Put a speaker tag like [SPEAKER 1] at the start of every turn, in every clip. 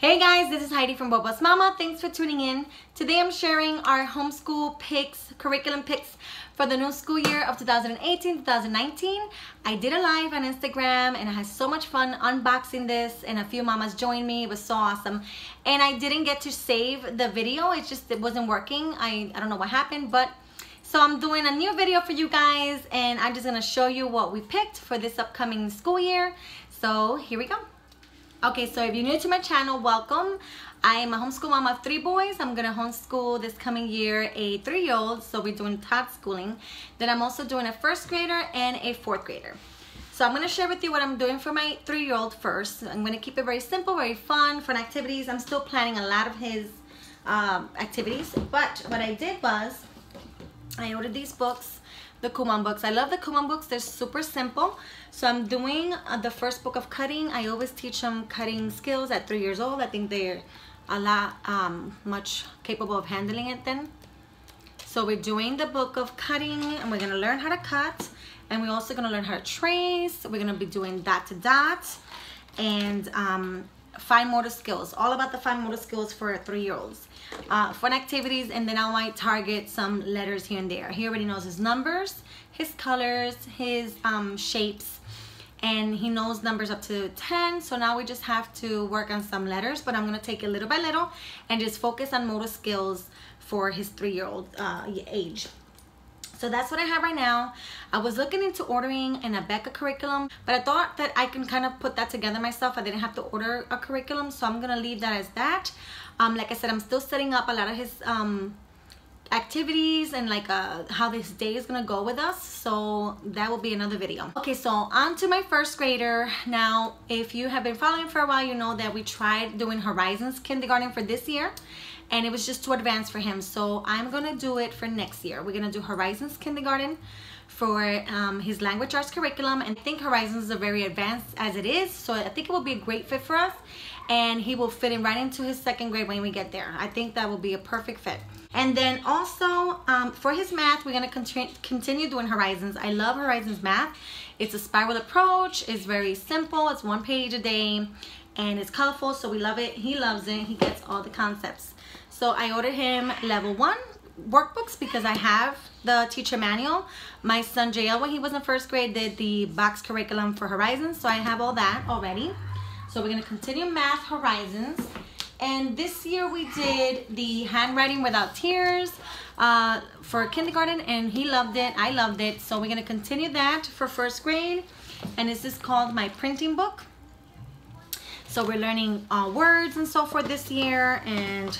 [SPEAKER 1] Hey guys, this is Heidi from BoyBoss Mama. Thanks for tuning in. Today I'm sharing our homeschool picks, curriculum picks for the new school year of 2018-2019. I did a live on Instagram and I had so much fun unboxing this and a few mamas joined me. It was so awesome. And I didn't get to save the video. It just it wasn't working. I, I don't know what happened, but so I'm doing a new video for you guys and I'm just gonna show you what we picked for this upcoming school year. So here we go. Okay, so if you're new to my channel, welcome. I am a homeschool mom of three boys. I'm gonna homeschool this coming year a three-year-old, so we're doing tot schooling. Then I'm also doing a first grader and a fourth grader. So I'm gonna share with you what I'm doing for my three-year-old first. I'm gonna keep it very simple, very fun, fun activities. I'm still planning a lot of his um, activities, but what I did was, I ordered these books the Kumon books. I love the Kumon books. They're super simple. So I'm doing uh, the first book of cutting. I always teach them cutting skills at three years old. I think they're a lot um, much capable of handling it then. So we're doing the book of cutting and we're gonna learn how to cut and we're also gonna learn how to trace. We're gonna be doing dot to dot and um, fine motor skills, all about the fine motor skills for three-year-olds. Uh, fun activities, and then I might target some letters here and there. He already knows his numbers, his colors, his um, shapes, and he knows numbers up to 10. So now we just have to work on some letters, but I'm gonna take it little by little and just focus on motor skills for his three-year-old uh, age. So that's what I have right now. I was looking into ordering an Abeka curriculum, but I thought that I can kind of put that together myself. I didn't have to order a curriculum, so I'm gonna leave that as that. Um, like I said, I'm still setting up a lot of his um, activities and like uh, how this day is gonna go with us so that will be another video okay so on to my first grader now if you have been following for a while you know that we tried doing horizons kindergarten for this year and it was just too advanced for him. So I'm gonna do it for next year. We're gonna do Horizons kindergarten for um, his language arts curriculum. And I think Horizons are very advanced as it is. So I think it will be a great fit for us. And he will fit in right into his second grade when we get there. I think that will be a perfect fit. And then also um, for his math we're gonna continue continue doing Horizons. I love Horizons math. It's a spiral approach. It's very simple. It's one page a day. And it's colorful so we love it. He loves it. He gets all the concepts so I ordered him level one workbooks because I have the teacher manual. My son JL, when he was in first grade, did the box curriculum for Horizons, so I have all that already. So we're gonna continue Math Horizons. And this year we did the handwriting without tears uh, for kindergarten and he loved it, I loved it. So we're gonna continue that for first grade. And this is called my printing book. So we're learning uh, words and so forth this year and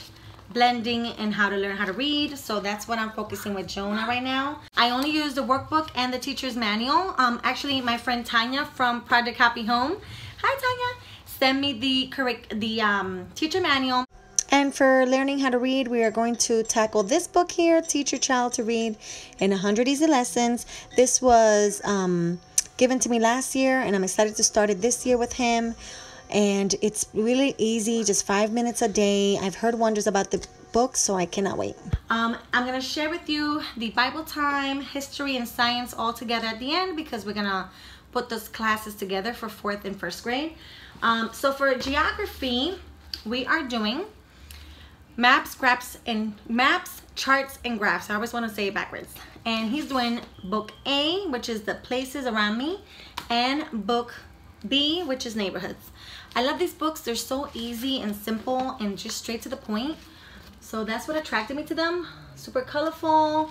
[SPEAKER 1] blending and how to learn how to read. So that's what I'm focusing with Jonah right now. I only use the workbook and the teacher's manual. Um, actually, my friend Tanya from Project Happy Home, hi Tanya, send me the correct the um, teacher manual. And for learning how to read, we are going to tackle this book here, Teach Your Child to Read in 100 Easy Lessons. This was um, given to me last year, and I'm excited to start it this year with him and it's really easy just five minutes a day. I've heard wonders about the book so i cannot wait. Um, i'm gonna share with you the bible time history and science all together at the end because we're gonna put those classes together for fourth and first grade. Um, so for geography we are doing maps graphs and maps charts and graphs. I always want to say it backwards. And he's doing book a which is the places around me and book b which is neighborhoods I love these books. They're so easy and simple and just straight to the point. So that's what attracted me to them. Super colorful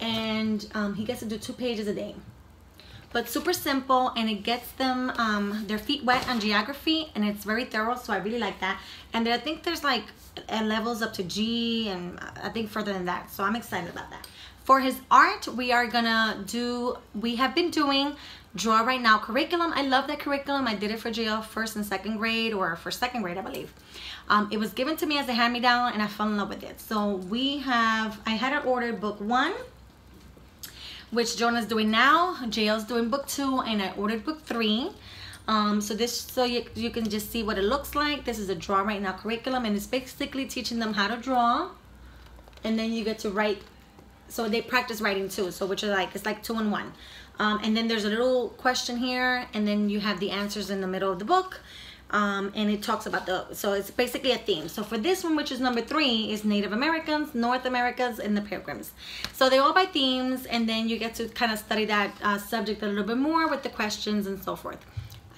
[SPEAKER 1] and um, he gets to do two pages a day. But super simple and it gets them um, their feet wet on geography and it's very thorough so I really like that. And I think there's like levels up to G and I think further than that. So I'm excited about that. For his art, we are gonna do, we have been doing Draw Write Now curriculum. I love that curriculum. I did it for JL first and second grade or for second grade, I believe. Um, it was given to me as a hand-me-down and I fell in love with it. So we have, I had ordered book one, which Jonah's doing now. JL's doing book two and I ordered book three. Um, so this, so you, you can just see what it looks like. This is a Draw Write Now curriculum and it's basically teaching them how to draw. And then you get to write so they practice writing too so which is like it's like two in one um, and then there's a little question here and then you have the answers in the middle of the book. Um, and it talks about the so it's basically a theme. So for this one which is number three is Native Americans North Americans and the Pilgrims. So they all by themes and then you get to kind of study that uh, subject a little bit more with the questions and so forth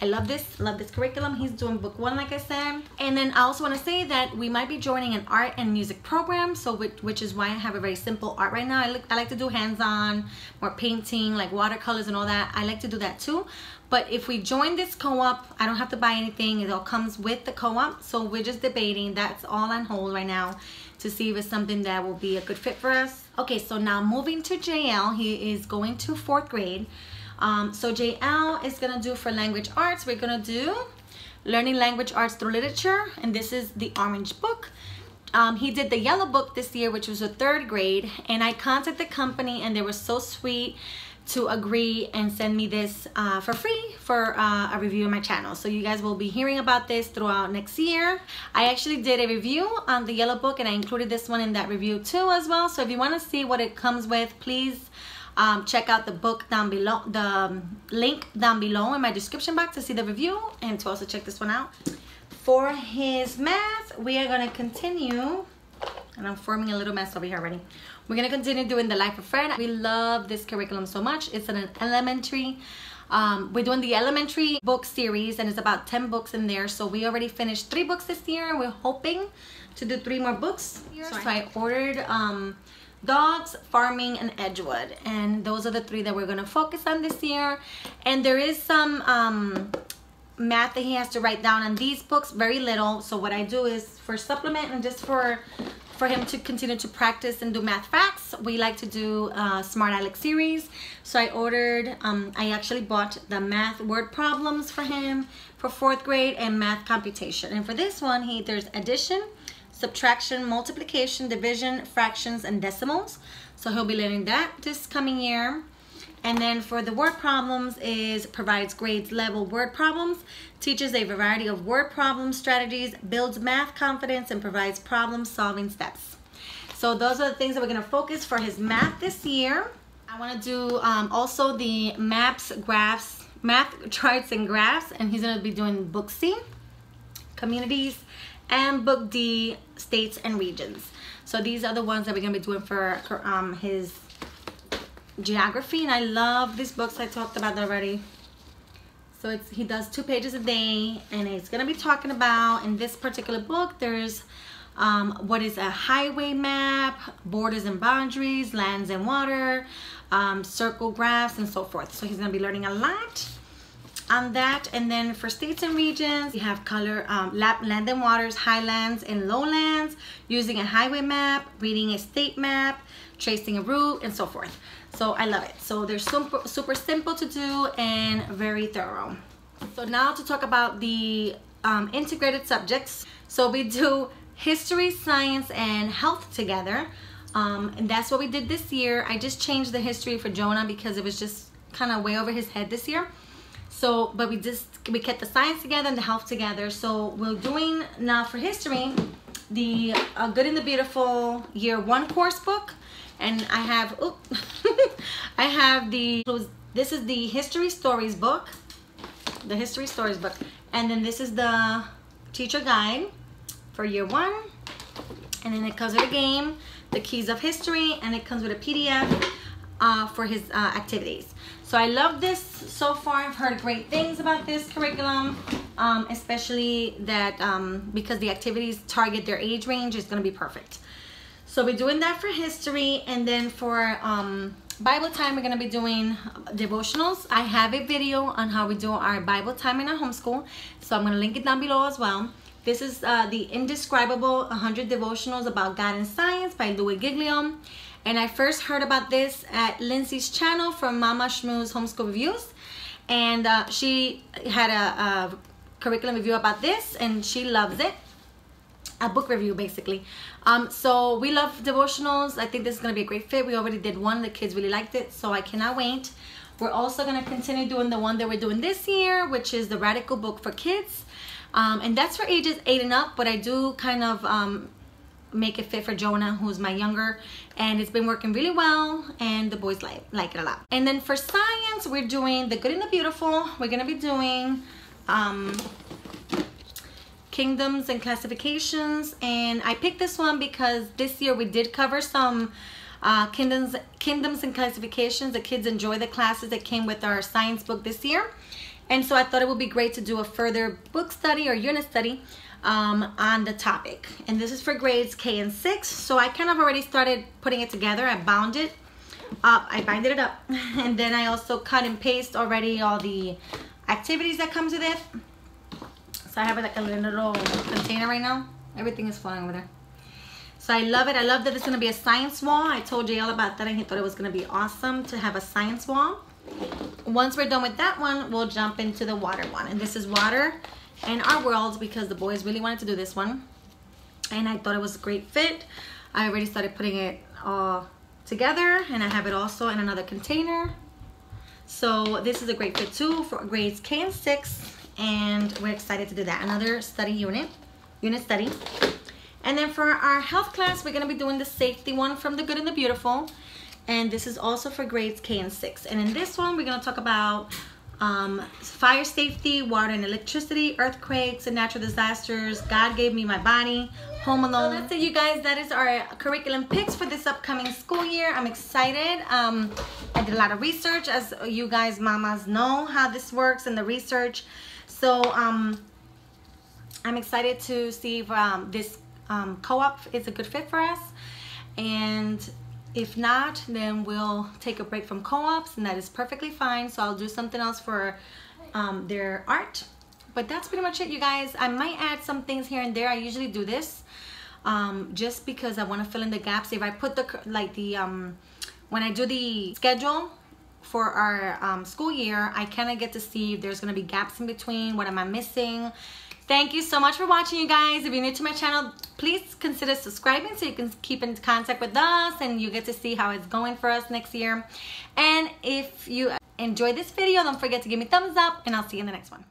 [SPEAKER 1] I love this, love this curriculum. He's doing book one, like I said. And then I also want to say that we might be joining an art and music program, so which, which is why I have a very simple art right now. I, look, I like to do hands-on, more painting, like watercolors and all that. I like to do that too. But if we join this co-op, I don't have to buy anything. It all comes with the co-op. So we're just debating. That's all on hold right now to see if it's something that will be a good fit for us. Okay, so now moving to JL, he is going to fourth grade. Um, so JL is gonna do for language arts, we're gonna do learning language arts through literature, and this is the orange book. Um, he did the yellow book this year, which was a third grade, and I contacted the company and they were so sweet to agree and send me this uh, for free for uh, a review on my channel. So you guys will be hearing about this throughout next year. I actually did a review on the yellow book and I included this one in that review too as well. So if you want to see what it comes with, please um, check out the book down below, the um, link down below in my description box to see the review and to also check this one out. For his math, we are going to continue, and I'm forming a little mess over here already. We're going to continue doing the Life of Fred. We love this curriculum so much. It's an elementary um, we're doing the elementary book series and it's about 10 books in there. So we already finished three books this year. We're hoping to do three more books. So I ordered um, dogs, farming, and Edgewood. And those are the three that we're gonna focus on this year. And there is some um, math that he has to write down on these books, very little. So what I do is for supplement and just for for him to continue to practice and do math facts, we like to do a Smart Alec series. So I ordered, um, I actually bought the math word problems for him for fourth grade and math computation. And for this one, he there's addition, subtraction, multiplication, division, fractions, and decimals. So he'll be learning that this coming year. And then for the word problems is provides grades level word problems, teaches a variety of word problem strategies, builds math confidence, and provides problem solving steps. So those are the things that we're gonna focus for his math this year. I wanna do um, also the maps, graphs, math charts and graphs, and he's gonna be doing book C, communities, and book D, states and regions. So these are the ones that we're gonna be doing for um, his geography. And I love these books, I talked about that already. So it's, he does two pages a day and he's gonna be talking about, in this particular book, there's um, what is a highway map, borders and boundaries, lands and water, um, circle graphs and so forth. So he's gonna be learning a lot on that. And then for states and regions, you have color um, land and waters, highlands and lowlands, using a highway map, reading a state map, tracing a route, and so forth. So I love it. So they're super, super simple to do and very thorough. So now to talk about the um, integrated subjects. So we do history, science, and health together. Um, and that's what we did this year. I just changed the history for Jonah because it was just kind of way over his head this year. So, but we just, we kept the science together and the health together. So we're doing now for history, the uh, Good and the Beautiful year one course book. And I have, oh, I have the, this is the history stories book, the history stories book. And then this is the teacher guide for year one. And then it comes with a game, the keys of history, and it comes with a PDF uh, for his uh, activities. So I love this so far. I've heard great things about this curriculum, um, especially that um, because the activities target their age range, it's gonna be perfect. So we're doing that for history and then for um, Bible time, we're gonna be doing devotionals. I have a video on how we do our Bible time in our homeschool. So I'm gonna link it down below as well. This is uh, the Indescribable 100 Devotionals About God and Science by Louis Giglio. And I first heard about this at Lindsay's channel from Mama Shmoo's Homeschool Reviews. And uh, she had a, a curriculum review about this and she loves it. A book review basically. Um, so we love devotionals. I think this is gonna be a great fit. We already did one. The kids really liked it so I cannot wait. We're also gonna continue doing the one that we're doing this year which is the radical book for kids. Um, and that's for ages eight and up but I do kind of um, make it fit for Jonah, who's my younger, and it's been working really well, and the boys like, like it a lot. And then for science, we're doing The Good and the Beautiful. We're gonna be doing um, kingdoms and classifications and I picked this one because this year we did cover some uh, kingdoms kingdoms and classifications the kids enjoy the classes that came with our science book this year and so I thought it would be great to do a further book study or unit study um, on the topic and this is for grades K and 6 so I kind of already started putting it together I bound it up I binded it up and then I also cut and paste already all the activities that comes with it so I have like a little container right now. Everything is flying over there. So I love it. I love that it's going to be a science wall. I told JL about that and he thought it was going to be awesome to have a science wall. Once we're done with that one, we'll jump into the water one. And this is water and our world because the boys really wanted to do this one. And I thought it was a great fit. I already started putting it all together and I have it also in another container. So this is a great fit too for grades K and 6 and we're excited to do that. Another study unit, unit study. And then for our health class, we're gonna be doing the safety one from the good and the beautiful. And this is also for grades K and 6. And in this one, we're gonna talk about um, fire safety, water and electricity, earthquakes and natural disasters, God gave me my body, home alone. So that's it you guys, that is our curriculum picks for this upcoming school year. I'm excited. Um, I did a lot of research as you guys mamas know how this works and the research. So um, I'm excited to see if um, this um, co-op is a good fit for us. And if not, then we'll take a break from co-ops and that is perfectly fine. So I'll do something else for um, their art. But that's pretty much it, you guys. I might add some things here and there. I usually do this um, just because I want to fill in the gaps. If I put the, like the, um, when I do the schedule, for our um, school year, I kind of get to see if there's going to be gaps in between. What am I missing? Thank you so much for watching, you guys. If you're new to my channel, please consider subscribing so you can keep in contact with us and you get to see how it's going for us next year. And if you enjoyed this video, don't forget to give me thumbs up and I'll see you in the next one.